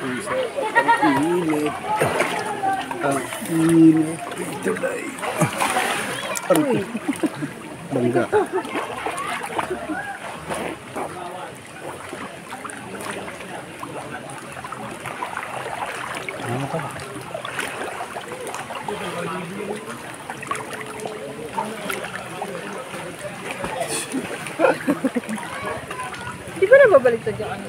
Ang init. Ang init. Tulay. Aray. Bangga. Ano ka ba? Di ba nababaliktad yung ano?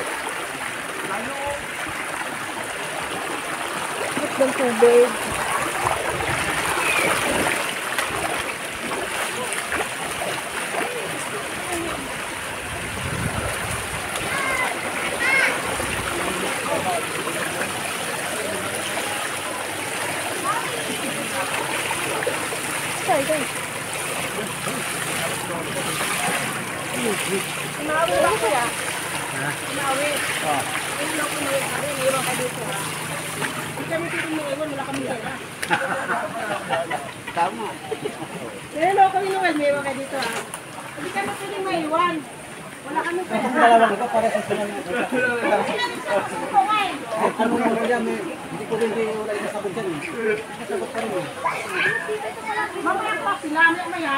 ng tubig. Sorry, sorry. Umawin ako ya. Ha? Umawin. Oh. Umawin ako na rin. Iwan ka iwan, wala kami. Tama. Pero no, kami naman, may iwan ka dito ha. Hindi kami pwedeng maiwan. Wala kami pera. Dalawang ito para sa Kumain. Ano mo kaya may hindi ko rin wala yung sagot dyan eh. Sagot pa rin eh. Mamaya pa sila, mamaya.